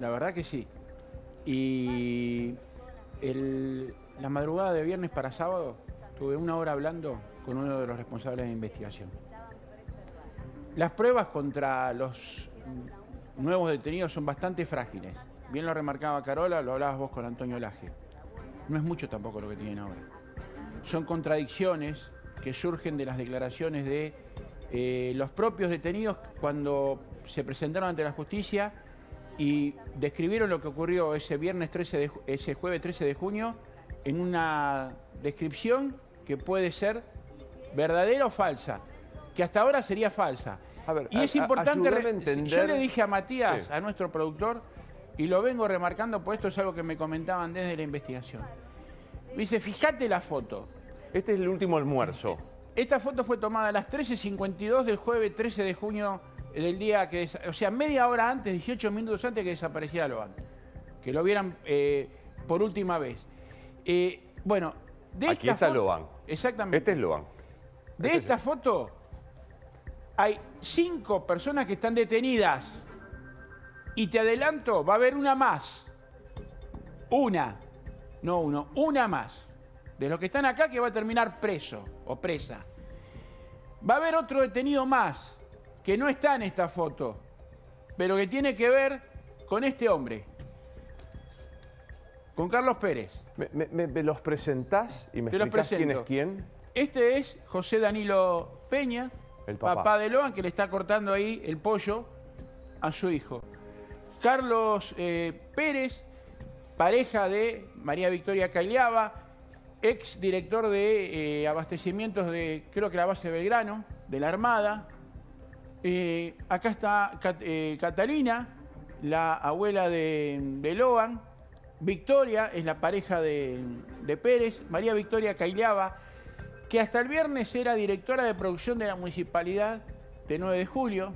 La verdad que sí. Y el- la madrugada de viernes para sábado tuve una hora hablando con uno de los responsables de investigación. Las pruebas contra los nuevos detenidos son bastante frágiles. Bien lo remarcaba Carola, lo hablabas vos con Antonio Laje. No es mucho tampoco lo que tienen ahora. Son contradicciones que surgen de las declaraciones de eh, los propios detenidos cuando se presentaron ante la justicia y describieron lo que ocurrió ese viernes 13 de, ese jueves 13 de junio en una descripción que puede ser verdadera o falsa, que hasta ahora sería falsa. A ver, y a- es a- importante, a entender- yo le dije a Matías, Sí. a nuestro productor, y lo vengo remarcando, pues esto es algo que me comentaban desde la investigación. Me dice, fíjate la foto. Este es el último almuerzo. Esta foto fue tomada a las 13.52 del jueves 13 de junio del día que, o sea, media hora antes, 18 minutos antes que desapareciera Loan. Que lo vieran eh, por última vez. Eh, bueno, de Aquí esta está foto- Loan. Exactamente. Este es Loan. de este es esta foto hay cinco personas que están detenidas. Y te adelanto, va a haber una más. Una. No uno, una más. De los que están acá que va a terminar preso o presa. Va a haber otro detenido más que no está en esta foto, pero que tiene que ver con este hombre, con Carlos Pérez. ¿Me, me- me- me los presentás y me Te explicás quién es quién? Este es José Danilo Peña, El papá. de Loan, que le está cortando ahí el pollo a su hijo. Carlos eh, Pérez, pareja de María Victoria Cailiaba, ex director de eh, abastecimientos de, creo que la base Belgrano, de la Armada. Eh, acá está Cat- eh, Catalina, la abuela de, de Loan. Victoria es la pareja de, de Pérez. María Victoria Cailiaba, que hasta el viernes era directora de producción de la municipalidad de 9 de julio.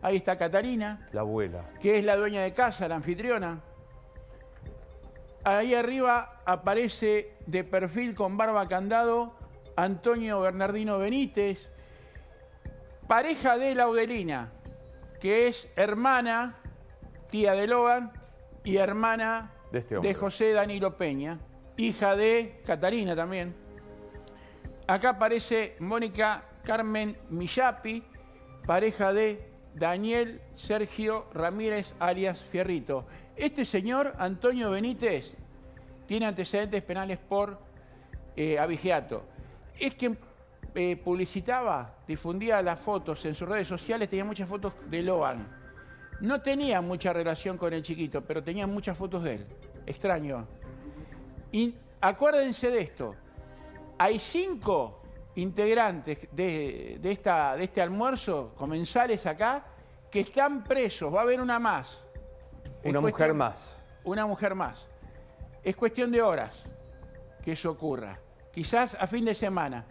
Ahí está Catalina, La abuela. que es la dueña de casa, la anfitriona. Ahí arriba aparece de perfil con barba candado Antonio Bernardino Benítez, pareja de Laudelina, que es hermana, tía de Logan y hermana De este hombre. José Danilo Peña, hija de Catalina también. Acá aparece Mónica Carmen Millapi, pareja de Daniel Sergio Ramírez alias Fierrito. Este señor, Antonio Benítez, tiene antecedentes penales por eh, abigeato. Es quien eh, publicitaba, difundía las fotos en sus redes sociales, tenía muchas fotos de Loan. No tenía mucha relación con el chiquito, pero tenía muchas fotos de él. Extraño. Y acuérdense de esto. Hay cinco integrantes de, de esta, de este almuerzo, comensales acá, que están presos. Va a haber una más. Es Una mujer más. Una mujer más. Es cuestión de horas que eso ocurra. Quizás a fin de semana.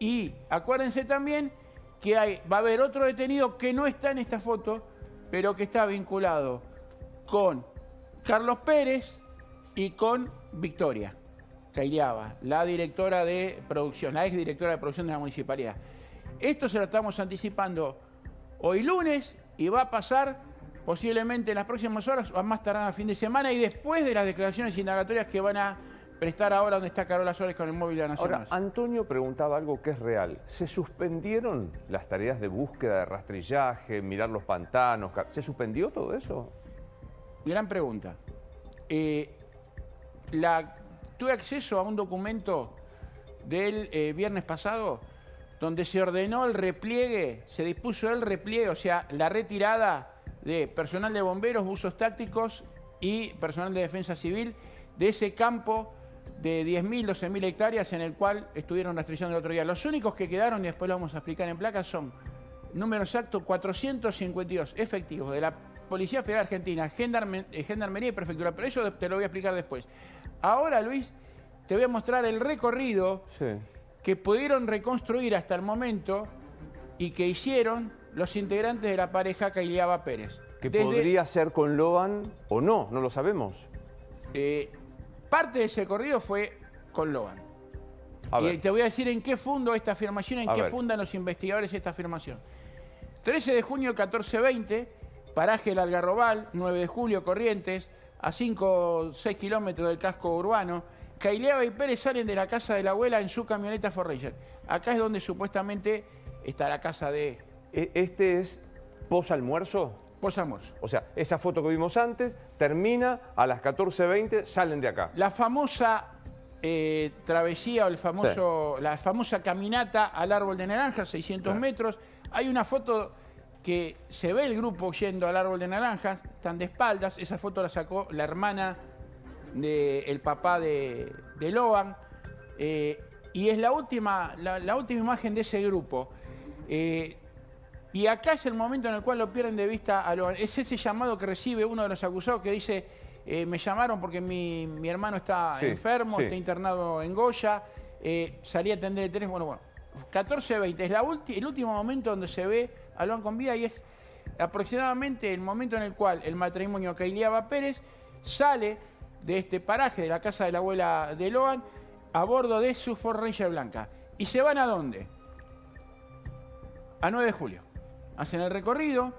Y acuérdense también que hay, va a haber otro detenido que no está en esta foto, pero que está vinculado con Carlos Pérez y con Victoria Cairiaba, la directora de producción, la ex directora de producción de la municipalidad. Esto se lo estamos anticipando hoy lunes y va a pasar posiblemente en las próximas horas, o más tardar a fin de semana y después de las declaraciones indagatorias que van a prestar ahora donde está Carola Suárez con el móvil de la Nación. Ahora. Antonio preguntaba algo que es real. ¿Se suspendieron las tareas de búsqueda, de rastrillaje, mirar los pantanos? ¿Se suspendió todo eso? Gran pregunta. Eh, la, tuve acceso a un documento del eh, viernes pasado donde se ordenó el repliegue, se dispuso el repliegue, o sea, la retirada de personal de bomberos, buzos tácticos y personal de defensa civil de ese campo de 10.000, 12.000 hectáreas en el cual estuvieron rastreando el otro día. Los únicos que quedaron, y después lo vamos a explicar en placas, son número exacto 452 efectivos de la Policía Federal Argentina, Gendarme- eh, Gendarmería y Prefectura, pero eso te lo voy a explicar después. Ahora, Luis, te voy a mostrar el recorrido Sí. que pudieron reconstruir hasta el momento y que hicieron los integrantes de la pareja Cailiaba Pérez. Que Desde- podría ser con Loan o no, no lo sabemos. eh, parte de ese recorrido fue con Logan. A y ver. te voy a decir en qué fundo esta afirmación, en A qué ver. fundan los investigadores esta afirmación. 13 de junio 1420, paraje El Algarrobal, 9 de julio, Corrientes, a 5 o 6 kilómetros del casco urbano. Caileaba y Pérez salen de la casa de la abuela en su camioneta Ford Ranger. Acá es donde supuestamente está la casa de E- ¿Este es posalmuerzo? Posamorso. O sea, esa foto que vimos antes termina a las 14.20, salen de acá. La famosa eh, travesía o el famoso, la famosa caminata al árbol de naranja, 600 Claro. metros. Hay una foto que se ve el grupo yendo al árbol de naranjas, están de espaldas. Esa foto la sacó la hermana del papá de, de Loan. eh, y es la última, la, la última imagen de ese grupo. Eh, y acá es el momento en el cual lo pierden de vista a Loan. Es ese llamado que recibe uno de los acusados que dice, eh, me llamaron porque mi, mi hermano está Sí, enfermo, sí. está internado en Goya, eh, salí a atender el teléfono, bueno, 14.20, es la ulti- el último momento donde se ve a Loan con vida y es aproximadamente el momento en el cual el matrimonio Cailiaba Pérez sale de este paraje, de la casa de la abuela de Loan, a bordo de su Ford Ranger blanca. ¿Y se van a dónde? A 9 de julio. Hacen el recorrido.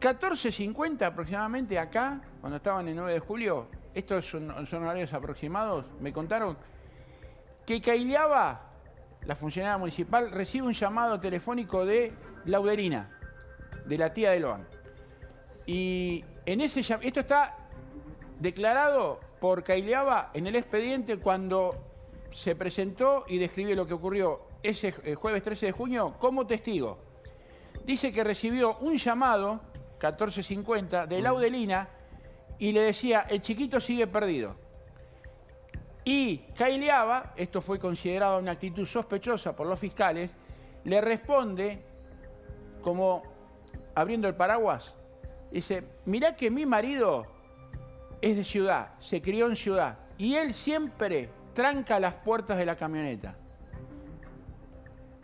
14.50 aproximadamente acá, cuando estaban en 9 de julio, estos son, son horarios aproximados, me contaron que Caileaba, la funcionaria municipal, recibe un llamado telefónico de Lauderina, de la tía de Loan. Y en ese esto está declarado por Caileaba en el expediente cuando se presentó y describió lo que ocurrió ese eh, jueves 13 de junio como testigo. Dice que recibió un llamado, 14.50, de Laudelina y le decía, el chiquito sigue perdido. Y Caileaba, esto fue considerado una actitud sospechosa por los fiscales, le responde como abriendo el paraguas, dice, mirá que mi marido es de ciudad, se crió en ciudad, y él siempre tranca las puertas de la camioneta.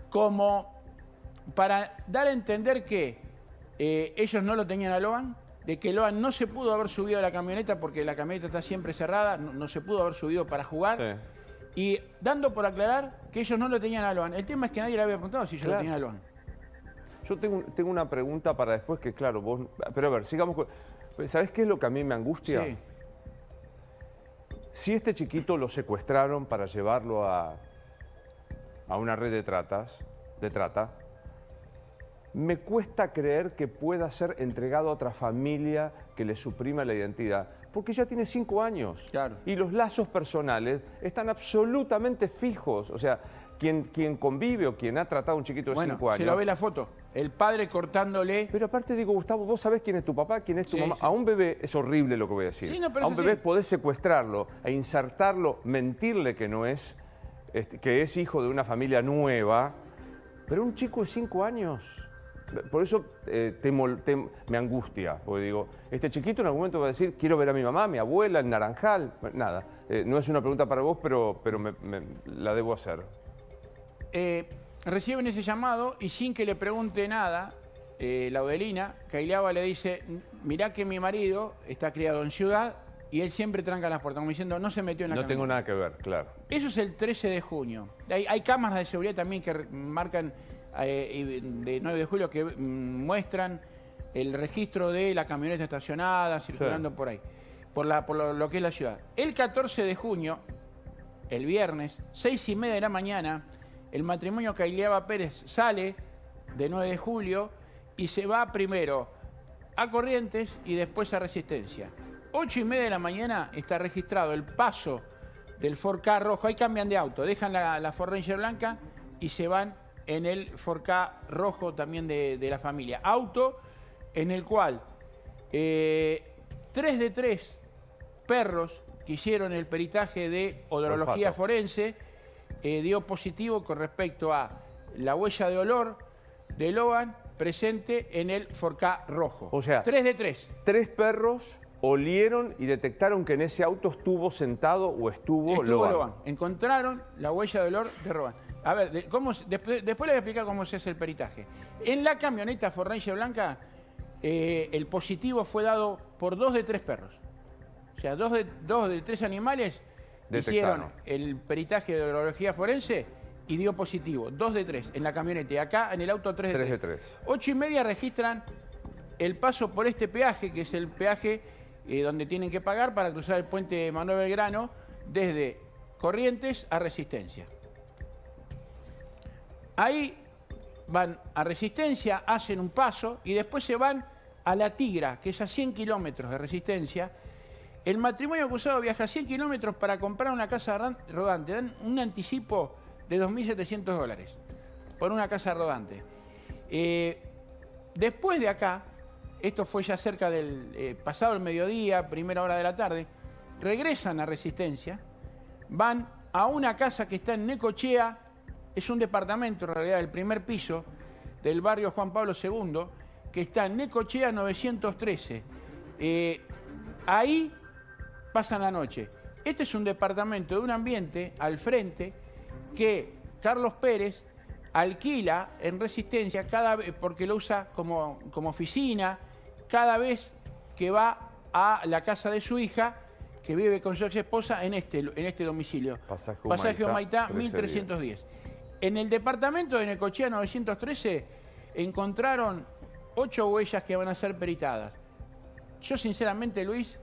Como para dar a entender que eh, ellos no lo tenían a Loan, de que Loan no se pudo haber subido a la camioneta porque la camioneta está siempre cerrada, no, no se pudo haber subido para jugar, Sí. y dando por aclarar que ellos no lo tenían a Loan. El tema es que nadie le había preguntado si yo lo Claro. tenía a Loan. Yo tengo, tengo una pregunta para después que, claro, vos... Pero a ver, sigamos con... ¿Sabés qué es lo que a mí me angustia? Sí. Si este chiquito lo secuestraron para llevarlo a, a una red de tratas, de trata, me cuesta creer que pueda ser entregado a otra familia que le suprima la identidad, porque ya tiene cinco años. Claro. Y los lazos personales están absolutamente fijos. O sea, quien, quien convive o quien ha tratado a un chiquito de Bueno, cinco años. se lo ve la foto. El padre cortándole. Pero aparte digo, Gustavo, vos sabés quién es tu papá, quién es tu Sí, mamá. sí. A un bebé es horrible lo que voy a decir. Sí, no, pero a un bebé podés secuestrarlo e insertarlo, mentirle que no es, este, que es hijo de una familia nueva. Pero un chico de cinco años. Por eso eh, te mol- te- me angustia, porque digo, este chiquito en algún momento va a decir, quiero ver a mi mamá, a mi abuela, en Naranjal. Nada, eh, no es una pregunta para vos, pero, pero me- me- la debo hacer. Eh, reciben ese llamado y sin que le pregunte nada, la Laudelina, Caileaba le dice, mirá que mi marido está criado en ciudad y él siempre tranca las puertas, como diciendo, no se metió en la No camioneta". tengo nada que ver, claro. Eso es el 13 de junio. Hay, hay cámaras de seguridad también que marcan eh, de 9 de julio que mm, muestran el registro de la camioneta estacionada, circulando por ahí, por, la, por lo, lo que es la ciudad. El 14 de junio, el viernes, 6 y media de la mañana, el matrimonio Caileaba Pérez sale de 9 de julio y se va primero a Corrientes y después a Resistencia. 8 y media de la mañana está registrado el paso del Ford K rojo. Ahí cambian de auto, dejan la, la Ford Ranger blanca y se van en el Ford K rojo también de, de la familia. Auto en el cual eh, tres de tres perros que hicieron el peritaje de odorología Olfato. forense eh, dio positivo con respecto a la huella de olor de Logan presente en el Ford K rojo. O sea, 3 de 3. Tres perros olieron y detectaron que en ese auto estuvo sentado o estuvo, Estuvo Logan. Logan. Encontraron la huella de olor de Logan. A ver, de- ¿cómo, se- después, después les voy a explicar cómo se hace el peritaje. En la camioneta Ranger blanca, eh, el positivo fue dado por dos de tres perros. O sea, dos de, dos de tres animales hicieron el peritaje de orología forense y dio positivo. Dos de tres en la camioneta. Y acá en el auto tres de Tres tres. de tres. Ocho y media registran el paso por este peaje, que es el peaje eh, donde tienen que pagar para cruzar el puente Manuel Belgrano desde Corrientes a Resistencia. Ahí van a Resistencia, hacen un paso y después se van a La Tigra, que es a 100 kilómetros de Resistencia. El matrimonio acusado viaja 100 kilómetros para comprar una casa rodante. Dan un anticipo de 2.700 dólares por una casa rodante. Eh, después de acá, esto fue ya cerca del eh, pasado el mediodía, primera hora de la tarde, regresan a Resistencia, van a una casa que está en Necochea, es un departamento en realidad del primer piso del barrio Juan Pablo II, que está en Necochea 913. Eh, ahí pasan la noche. Este es un departamento de un ambiente al frente que Carlos Pérez alquila en resistencia cada vez, porque lo usa como, como oficina, cada vez que va a la casa de su hija, que vive con su ex esposa en este, en este domicilio. Pasaje Pasaje Humaitá, 1310. En el departamento de Necochea 913 encontraron ocho huellas que van a ser peritadas. Yo sinceramente, Luis,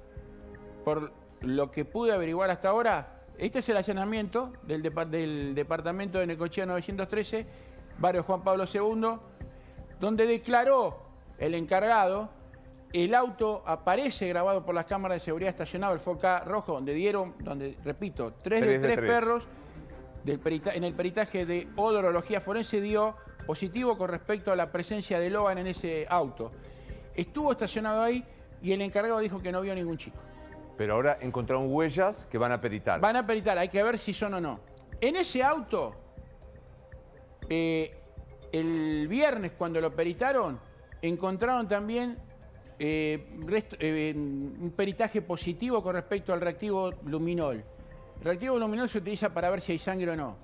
por lo que pude averiguar hasta ahora, este es el allanamiento del, del departamento de Necochea 913, barrio Juan Pablo II, donde declaró el encargado, el auto aparece grabado por las cámaras de seguridad estacionado, el FOCA rojo, donde dieron, donde, repito, tres, de tres, perros en el peritaje de odorología forense dio positivo con respecto a la presencia de Logan en ese auto. Estuvo estacionado ahí y el encargado dijo que no vio ningún chico. Pero ahora encontraron huellas que van a peritar. Van a peritar, hay que ver si son o no. En ese auto, eh, el viernes cuando lo peritaron, encontraron también eh, eh, un peritaje positivo con respecto al reactivo luminol. Reactivo luminol se utiliza para ver si hay sangre o no.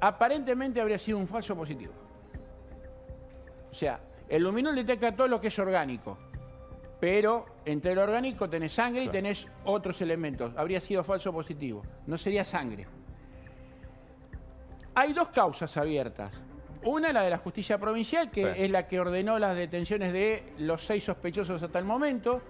Aparentemente habría sido un falso positivo. O sea, el luminol detecta todo lo que es orgánico pero entre el orgánico tenés sangre y tenés otros elementos. Habría sido falso positivo, no sería sangre. Hay dos causas abiertas. Una, la de la justicia provincial, que es la que ordenó las detenciones de los seis sospechosos hasta el momento.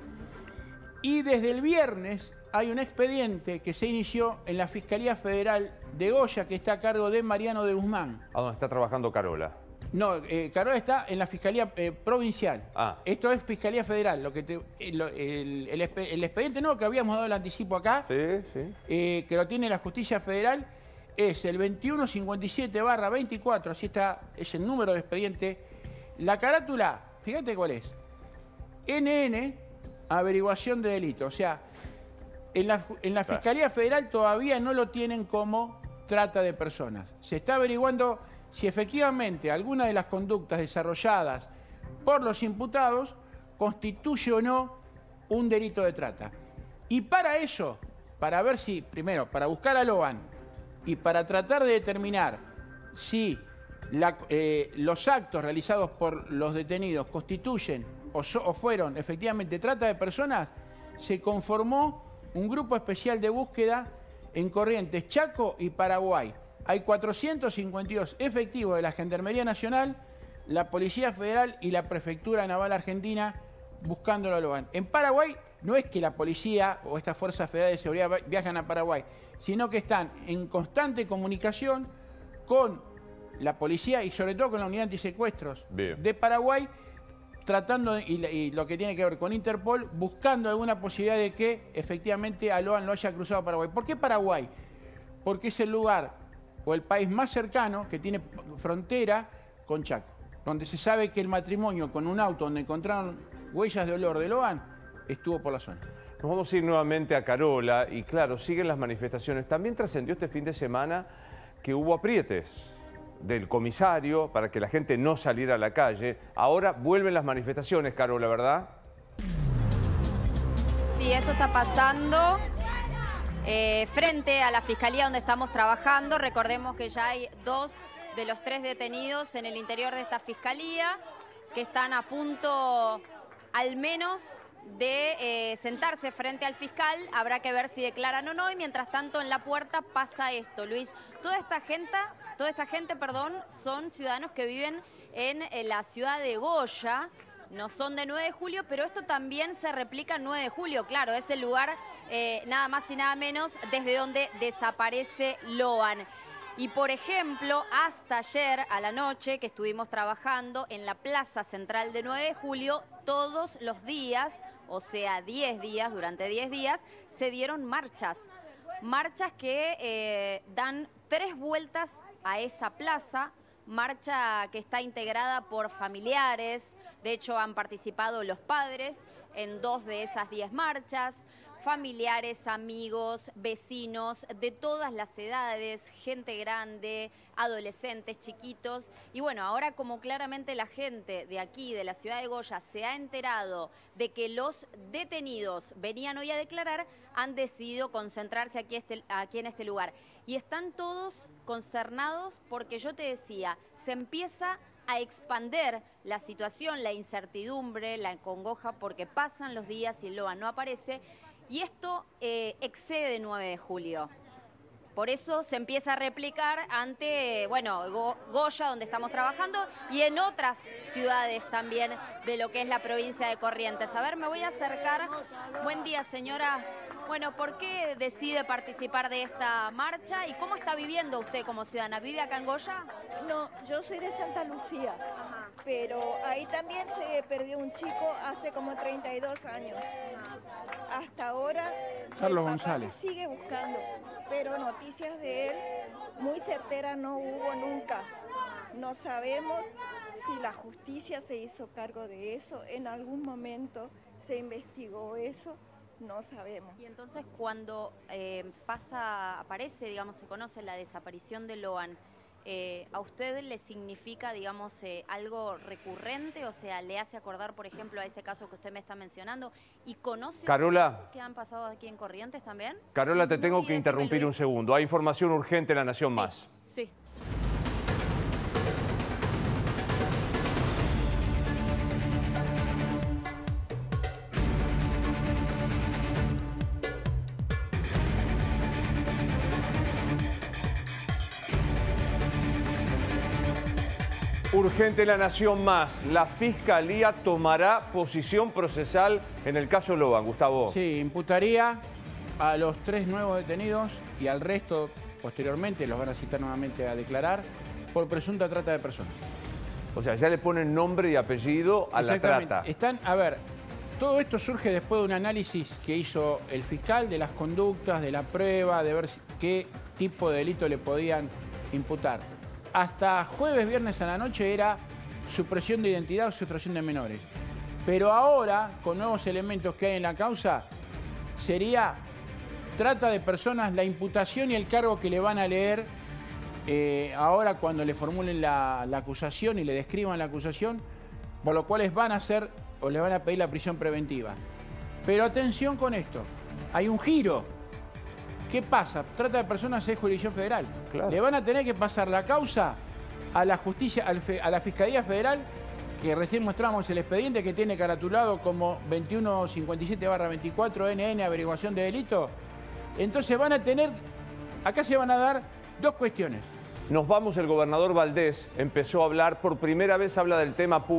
Y desde el viernes hay un expediente que se inició en la Fiscalía Federal de Goya, que está a cargo de Mariano de Guzmán. ¿A dónde está trabajando Carola? No, eh, Carola está en la Fiscalía eh, Provincial. Ah. Esto es Fiscalía Federal. Lo que eh, el, expediente no, que habíamos dado el anticipo acá, sí, sí. que lo tiene la Justicia Federal, es el 2157 barra 24, así está, es el número de expediente. La carátula, fíjate cuál es. NN, averiguación de delito. O sea, en la, en la Fiscalía Federal todavía no lo tienen como trata de personas. Se está averiguando si efectivamente alguna de las conductas desarrolladas por los imputados constituye o no un delito de trata. Y para eso, para ver si, primero, para buscar a Loan y para tratar de determinar si eh, los actos realizados por los detenidos constituyen o, o fueron efectivamente trata de personas, se conformó un grupo especial de búsqueda en Corrientes, Chaco y Paraguay hay 452 efectivos de la Gendarmería Nacional, la Policía Federal y la Prefectura Naval Argentina buscándolo a Logan. En Paraguay no es que la policía o estas fuerzas federales de seguridad viajan a Paraguay, sino que están en constante comunicación con la policía y sobre todo con la unidad antisecuestros de Paraguay, tratando, y, lo que tiene que ver con Interpol, buscando alguna posibilidad de que efectivamente a Loan lo haya cruzado Paraguay. ¿Por qué Paraguay? Porque es el lugar o el país más cercano que tiene frontera con Chaco, donde se sabe que el matrimonio con un auto donde encontraron huellas de olor de Loan estuvo por la zona. Nos vamos a ir nuevamente a Carola y claro, siguen las manifestaciones. También trascendió este fin de semana que hubo aprietes del comisario para que la gente no saliera a la calle. Ahora vuelven las manifestaciones, Carola, ¿verdad? Sí, eso está pasando. Eh, frente a la fiscalía donde estamos trabajando. Recordemos que ya hay dos de los tres detenidos en el interior de esta fiscalía que están a punto al menos de eh, sentarse frente al fiscal. Habrá que ver si declaran o no. Y mientras tanto en la puerta pasa esto, Luis. Toda esta gente, toda esta gente, perdón, son ciudadanos que viven en, en la ciudad de Goya no son de 9 de julio, pero esto también se replica en 9 de julio, claro, es el lugar eh, nada más y nada menos desde donde desaparece Loan. Y por ejemplo, hasta ayer a la noche que estuvimos trabajando en la Plaza Central de 9 de julio, todos los días, o sea, 10 días, durante 10 días, se dieron marchas. Marchas que eh, dan tres vueltas a esa plaza, marcha que está integrada por familiares, de hecho han participado los padres en dos de esas 10 marchas, familiares, amigos, vecinos de todas las edades, gente grande, adolescentes, chiquitos. Y bueno, ahora como claramente la gente de aquí, de la ciudad de Goya, se ha enterado de que los detenidos venían hoy a declarar, han decidido concentrarse aquí, este, aquí en este lugar. Y están todos consternados porque yo te decía, se empieza a expander la situación, la incertidumbre, la congoja, porque pasan los días y Loa no aparece y esto eh, excede 9 de julio. Por eso se empieza a replicar ante, bueno, Goya, donde estamos trabajando, y en otras ciudades también de lo que es la provincia de Corrientes. A ver, me voy a acercar. Buen día, señora. Bueno, ¿por qué decide participar de esta marcha y cómo está viviendo usted como ciudadana? ¿Vive acá en Goya? No, yo soy de Santa Lucía, pero ahí también se perdió un chico hace como 32 años hasta ahora Carlos González sigue buscando, pero noticias de él muy certeras no hubo nunca. No sabemos si la justicia se hizo cargo de eso, en algún momento se investigó eso, no sabemos. Y entonces cuando eh, pasa, aparece, digamos, se conoce la desaparición de Loan, eh, ¿a usted le significa, digamos, eh, algo recurrente? O sea, ¿le hace acordar, por ejemplo, a ese caso que usted me está mencionando? ¿Y conoce Carola, que han pasado aquí en Corrientes también? Carola, te tengo que interrumpir un segundo. Hay información urgente en La Nación Más. Sí. Urgente la Nación Más. La Fiscalía tomará posición procesal en el caso Loban. Gustavo. Sí, imputaría a los tres nuevos detenidos y al resto, posteriormente, los van a citar nuevamente a declarar por presunta trata de personas. O sea, ya le ponen nombre y apellido a la trata. Están, a ver, todo esto surge después de un análisis que hizo el fiscal de las conductas, de la prueba, de ver qué tipo de delito le podían imputar hasta jueves, viernes a la noche era supresión de identidad o sustracción de menores. Pero ahora, con nuevos elementos que hay en la causa, sería trata de personas, la imputación y el cargo que le van a leer eh, ahora cuando le formulen la, acusación y le describan la acusación, por lo cual van a hacer o le van a pedir la prisión preventiva. Pero atención con esto, hay un giro ¿Qué pasa? Trata de personas es jurisdicción federal. Le van a tener que pasar la causa a la justicia, a la Fiscalía Federal, que recién mostramos el expediente que tiene caratulado como 2157-24 NN, averiguación de delito. Entonces van a tener, acá se van a dar dos cuestiones. Nos vamos, el gobernador Valdés empezó a hablar, por primera vez habla del tema público.